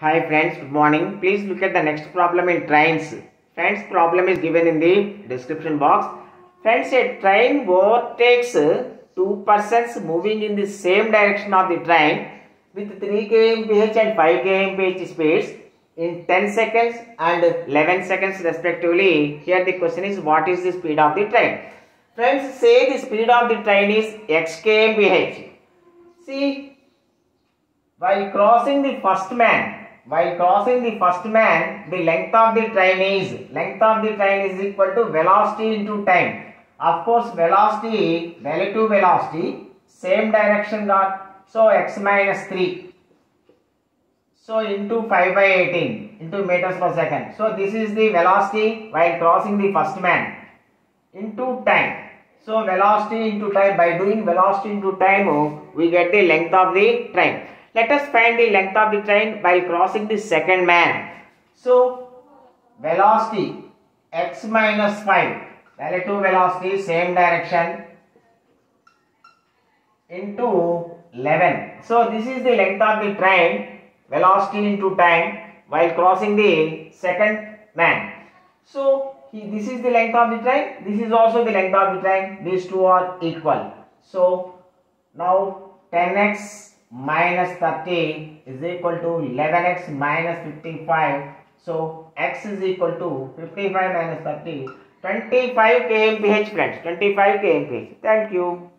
Hi friends, good morning. Please look at the next problem in trains. Friends, problem is given in the description box. Friends, a train overtakes two persons moving in the same direction of the train with 3 kmph and 5 kmph speeds in 10 seconds and 11 seconds respectively. Here the question is what is the speed of the train? Friends, say the speed of the train is x kmph. See, while crossing the first man, while crossing the first man, the length of the train is, length of the train is equal to velocity into time. Of course, velocity, relative velocity, same direction got, so x minus 3. So into 5 by 18 into meters per second. So this is the velocity while crossing the first man into time. So velocity into time, by doing velocity into time, we get the length of the train. Let us find the length of the train while crossing the second man. So velocity x minus 5, relative velocity same direction into 11. So this is the length of the train, velocity into time while crossing the second man. So this is the length of the train, this is also the length of the train, these two are equal. So now 10x minus 30 is equal to 11x minus 55. So x is equal to 55 minus 30, 25 kmph friends, 25 kmph. Thank you.